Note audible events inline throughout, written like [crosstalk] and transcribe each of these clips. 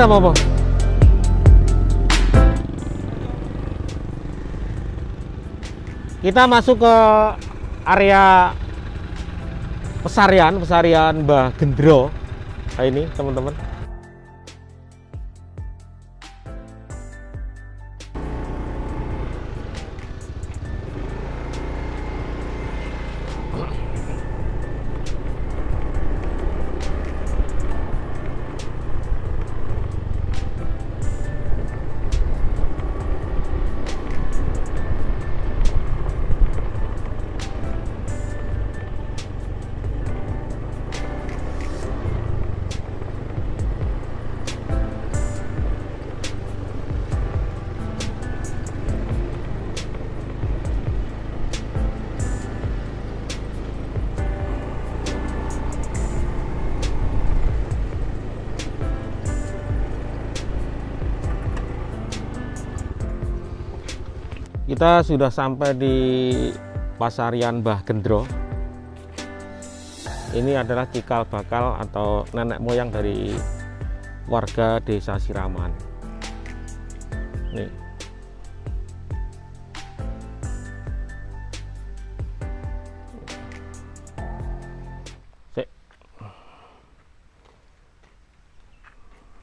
air apa apa? Kita masuk ke area pesarian, pesarian Mbah Gendro. Nah, ini teman-teman. Kita sudah sampai di Pasarian Mbah Gendro. Ini adalah cikal bakal atau nenek moyang dari warga Desa Siraman. Nih.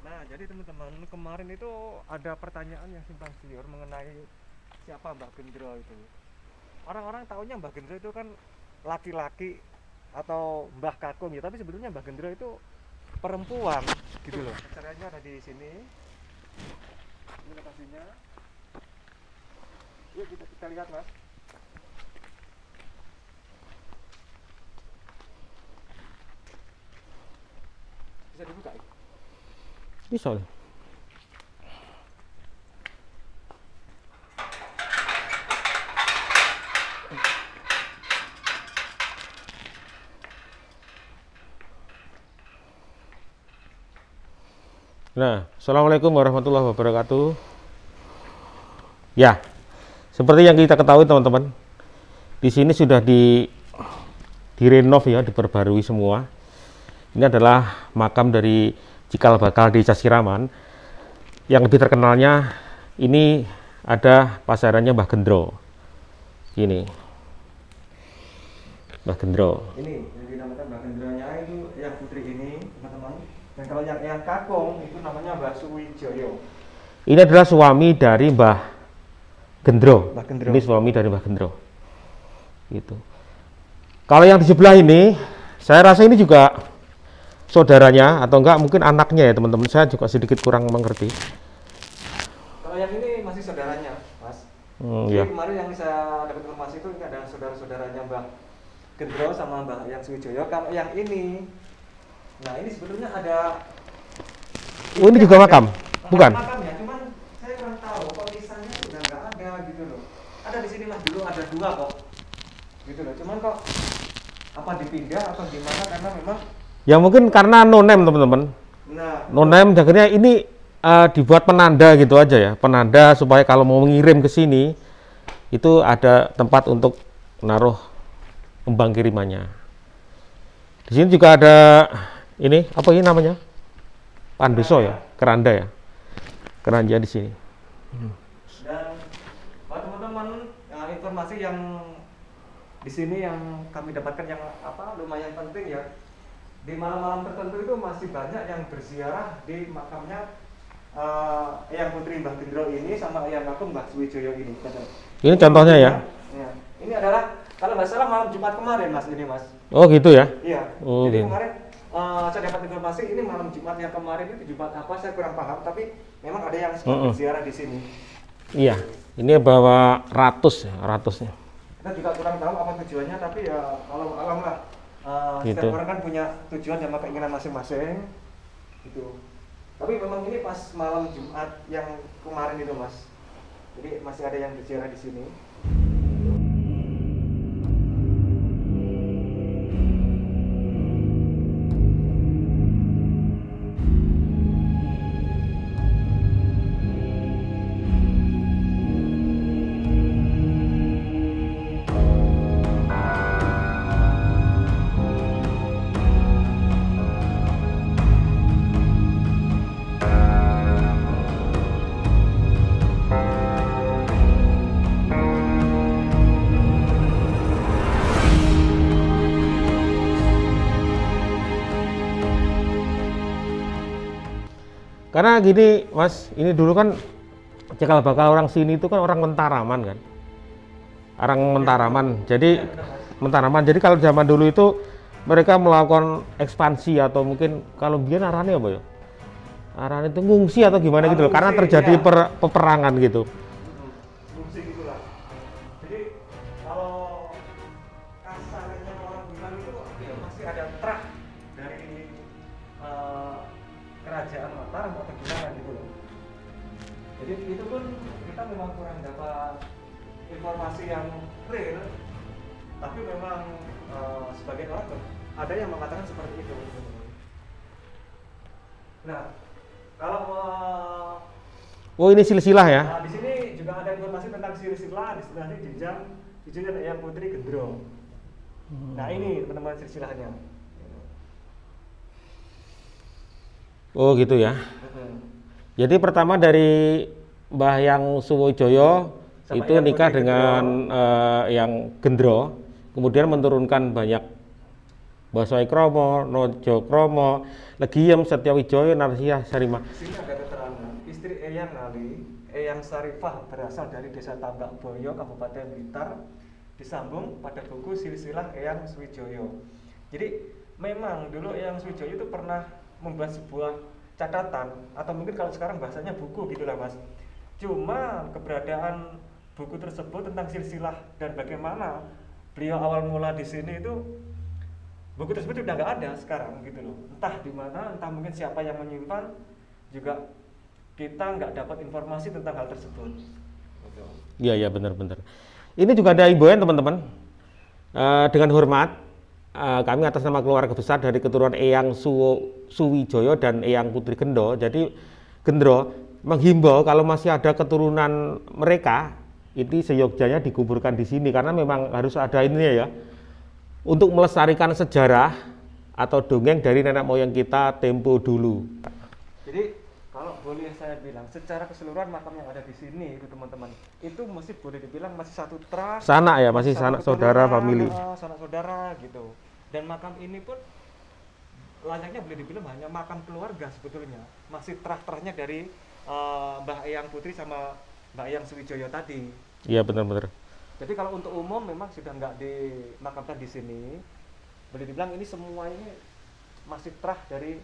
Nah, jadi teman-teman kemarin itu ada pertanyaan yang simpang siur mengenai siapa Mbak Gendro itu. Orang-orang taunya Mbak Gendro itu kan laki-laki atau Mbah Kakung ya, tapi sebetulnya Mbak Gendro itu perempuan gitu loh. Caranya ada di sini. Ini lokasinya. Yuk kita, kita lihat mas. Bisa dibuka ya? Bisa. Nah, assalamualaikum warahmatullahi wabarakatuh. Ya, seperti yang kita ketahui teman-teman, di sini sudah di direnov ya, diperbarui semua. Ini adalah makam dari cikal bakal desa Siraman. Yang lebih terkenalnya ini ada pasarannya Mbah Gendro. Ini. Mbah Gendro. ini yang dinamakan Mbak Gendronya itu yang putri ini teman-teman dan kalau yang yang kakung itu namanya Mbak Suwijoyo Ini adalah suami dari Mbah Gendro. Mbah Gendro. Ini suami dari Mbah Gendro. Gitu. Kalau yang di sebelah ini, saya rasa ini juga saudaranya atau enggak mungkin anaknya ya teman-teman. Saya juga sedikit kurang mengerti. kalau yang ini masih saudaranya mas Hmm, jadi ya. kemarin yang saya dapat informasi itu ini ada saudara-saudaranya Mbak Gendro sama Mbak yang Suwijoyo kalau yang ini nah ini sebetulnya ada Oh, ini juga makam? Bukan? makam ya cuman saya kurang tahu kok nisannya sudah nggak ada gitu loh ada di sini mas dulu ada dua kok gitu loh cuman kok apa dipindah atau gimana karena memang Ya mungkin karena no name teman-teman. nah No name akhirnya ini eh, dibuat penanda gitu aja ya, penanda supaya kalau mau mengirim ke sini itu ada tempat untuk naruh kembang kirimannya. Di sini juga ada ini apa ini namanya? Panduso ya, keranda ya. Keranja di sini. dan buat teman-teman eh, informasi yang di sini yang kami dapatkan yang apa lumayan penting ya di malam-malam tertentu itu masih banyak yang berziarah di makamnya eh, Eyang Putri Mbah Gendro ini sama Eyang Kakung Mbah Suwijoyo ini. Ini contohnya ya. Ya. Ini adalah kalau nggak salah malam Jumat kemarin mas ini mas. Oh gitu ya. Iya. Oh, Jadi gitu. kemarin eh, saya dapat informasi ini malam Jumat yang kemarin itu Jumat apa saya kurang paham tapi memang ada yang sedang Mm-mm. berziarah di sini. Iya. Ini bawa ratus ya, ratusnya. Kita juga kurang tahu apa tujuannya tapi ya kalau alam lah. Eh, Gitu. Setiap orang kan punya tujuan sama keinginan masing-masing. Gitu. Tapi memang ini pas malam Jumat yang kemarin itu mas. Jadi masih ada yang berziarah di sini. Karena gini, Mas, ini dulu kan cikal bakal orang sini itu kan orang Mentaraman kan. Orang Mentaraman. Jadi Mentaraman. Jadi kalau zaman dulu itu mereka melakukan ekspansi atau mungkin kalau biar arahnya apa ya? Arahnya itu ngungsi atau gimana gitu loh. Karena terjadi iya. per- peperangan gitu. Jadi itu pun kita memang kurang dapat informasi yang real tapi memang eh, sebagian orang ada yang mengatakan seperti itu nah kalau eh, Oh ini silsilah ya? Nah, di sini juga ada informasi tentang silsilah, di sebelah ini jenjang, di sini ada yang putri gendro. Nah ini teman-teman silsilahnya. Oh gitu ya. Jadi pertama dari Mbah Yang Suwojoyo Sama itu Yang nikah dengan eh, yang Gendro, kemudian menurunkan banyak Baso Kromo, Nojo Kromo, Legiem, Setyawijoyo, Narsiyah, Sarimah. Di sini ada keterangan istri Eyang Ali, Eyang Sarifah berasal dari desa Tambak Boyo, Kabupaten Blitar, disambung pada buku silsilah Eyang Swijoyo. Jadi memang dulu Eyang Swijoyo itu pernah membuat sebuah catatan atau mungkin kalau sekarang bahasanya buku gitulah mas. Cuma keberadaan buku tersebut tentang silsilah dan bagaimana beliau awal mula di sini itu buku tersebut udah nggak ada sekarang gitu loh entah di mana entah mungkin siapa yang menyimpan juga kita nggak dapat informasi tentang hal tersebut. Iya iya benar-benar. Ini juga ada imbauan teman-teman. Eh, dengan hormat eh, kami atas nama keluarga besar dari keturunan Eyang Suwo, Suwijoyo dan Eyang Putri Gendo. Jadi Gendro menghimbau kalau masih ada keturunan mereka itu seyogjanya dikuburkan di sini karena memang harus ada ini ya untuk melestarikan sejarah atau dongeng dari nenek moyang kita tempo dulu. jadi kalau boleh saya bilang secara keseluruhan makam yang ada di sini itu teman-teman itu masih boleh dibilang masih satu trust Sanak ya, masih sanak saudara, family. ah, sanak saudara gitu dan makam ini pun layaknya boleh dibilang hanya makam keluarga sebetulnya masih terah-terahnya dari eh, Mbah Eyang Putri sama Mbah Eyang Sriwijaya tadi Iya benar-benar. Jadi kalau untuk umum memang sudah nggak dimakamkan di sini. Boleh dibilang ini semua ini masih terah dari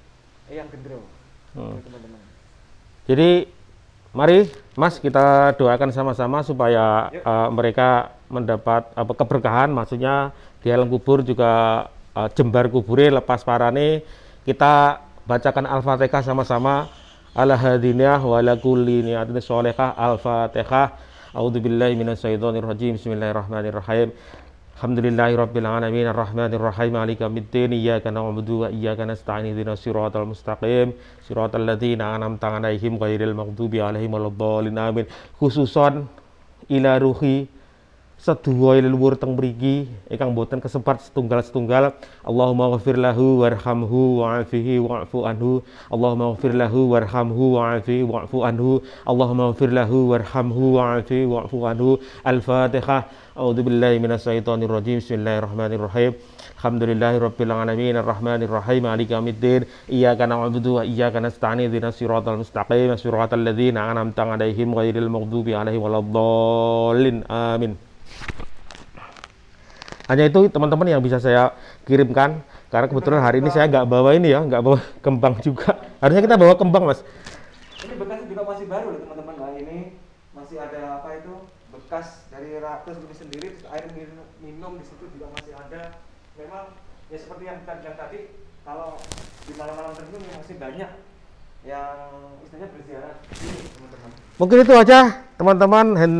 Eyang Gendro. Hmm. Teman-teman. Jadi mari Mas kita doakan sama-sama supaya Yuk. eh, mereka mendapat apa keberkahan maksudnya di alam kubur juga eh, jembar kubure lepas parane kita bacakan Al-Fatihah sama-sama ala hadinah wa ala kulli niyatin sholihah Al-Fatihah. A'udzu billahi minasyaitonir rajim. Bismillahirrahmanirrahim. Alhamdulillahi rabbil alamin. Arrahmanir rahim maliki yaumiddin iyyaka na'budu wa iyyaka nasta'in. Ihdinas siratal mustaqim. Siratal ladzina an'amta 'alaihim ghairil maghdubi 'alaihim waladdallin. Amin. Khususon ila ruhi sedua leluhur teng mriki ingkang boten kesempat setunggal-setunggal. Allahumma ghafir lahu warhamhu wa'afihi wa'fu anhu. Allahumma ghafir lahu warhamhu wa'afihi wa'fu anhu. Allahumma ghafir lahu warhamhu wa'afihi wa'fu anhu. Al-Fatihah A'udzu billahi minasyaitonir rajim Bismillahirrahmanirrahim. Alhamdulillahi rabbil alamin. Arrahmanir rahim maliki yaumiddin. Iyyaka na'budu wa iyyaka nasta'in. Ihdinas siratal mustaqim. Siratal ladzina an'amta 'alaihim ghairil maghdubi 'alaihim waladdallin. Amin hanya itu teman-teman yang bisa saya kirimkan karena kebetulan hari ini saya nggak bawa ini ya nggak bawa [laughs] kembang juga harusnya kita bawa kembang mas Ini bekas juga masih baru loh teman-teman. Nah ini masih ada apa itu bekas dari ratus ini sendiri terus air minum, minum di situ juga masih ada. Memang ya seperti yang kita bilang tadi kalau di malam-malam tertentu masih banyak yang istilahnya berziarah teman-teman. mungkin itu aja teman-teman hand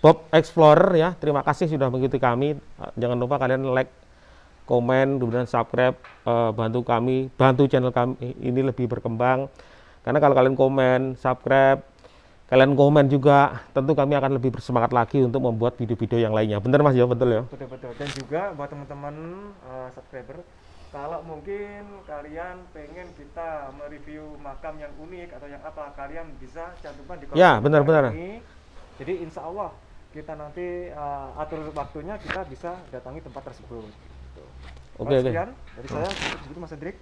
Bob Explorer ya terima kasih sudah mengikuti kami Eh, jangan lupa kalian like komen kemudian subscribe eh, bantu kami bantu channel kami ini lebih berkembang karena kalau kalian komen subscribe kalian komen juga tentu kami akan lebih bersemangat lagi untuk membuat video-video yang lainnya bener mas ya betul ya Betul-betul. Dan juga buat teman-teman eh, subscriber, kalau mungkin kalian pengen kita mereview makam yang unik atau yang apa, kalian bisa cantumkan di kolom Ya, benar-benar. ini. Jadi insya Allah kita nanti eh, atur waktunya kita bisa datangi tempat tersebut. Gitu. Oke, oke. Sekian dari saya, segitu Mas Hendrik.